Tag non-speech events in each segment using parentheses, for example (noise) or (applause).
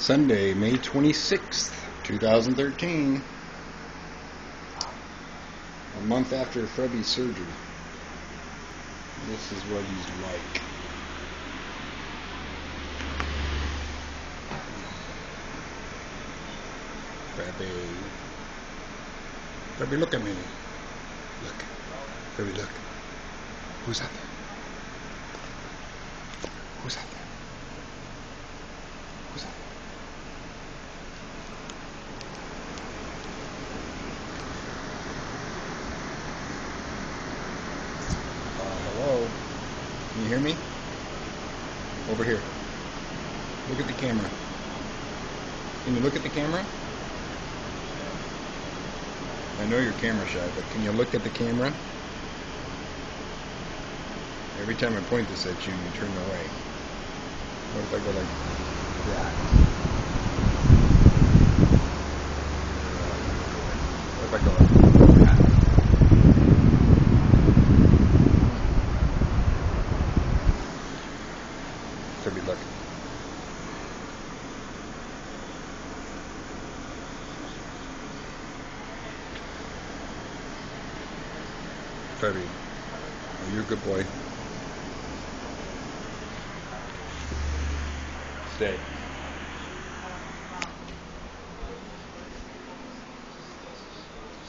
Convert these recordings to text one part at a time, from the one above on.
Sunday, May 26th, 2013. A month after Frebie's surgery. This is what he's like. Frebie. Frebie, look at me. Look. Frebie, look. Who's that? Who's that there? Uh, hello? Can you hear me? Over here. Look at the camera. Can you look at the camera? I know you're camera shy, but can you look at the camera? Every time I point this at you, you turn away. What if I go like that? What if I go like that? Fibby, look. Fibby, are you a good boy? Stay.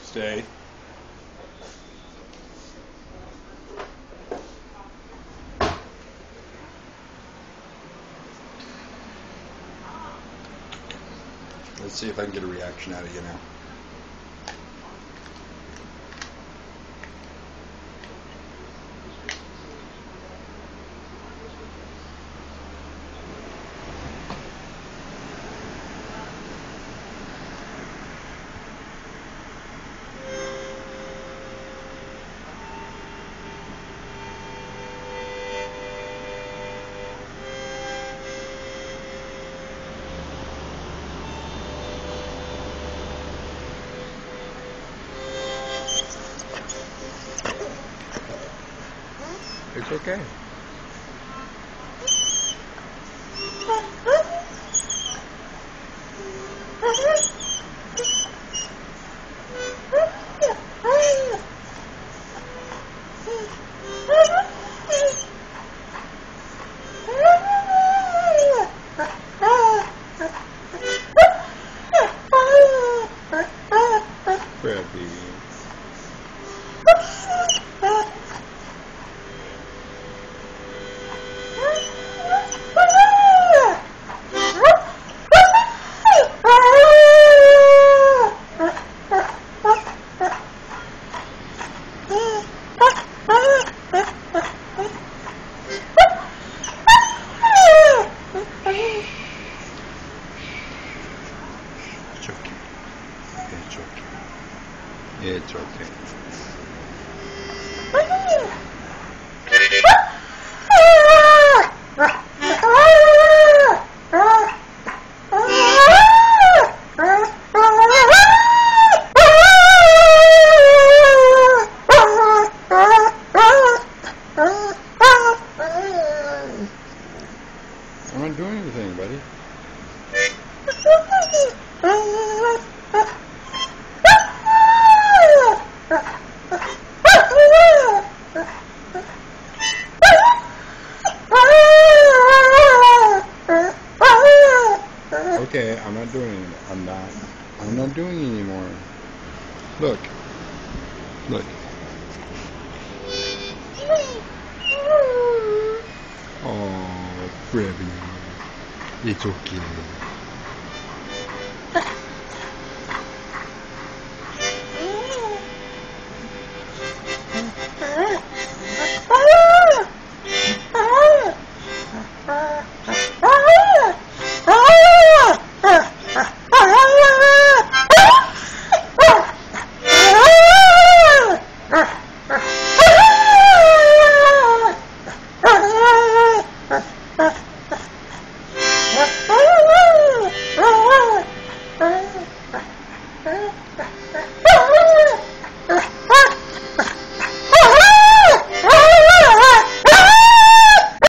Stay. Let's see if I can get a reaction out of you now. Freddy. It's okay. It's okay. I'm not doing anything, buddy. (laughs) Okay, I'm not doing it. I'm not. I'm not doing it anymore. Look. Look. Oh, Frebie. It's okay.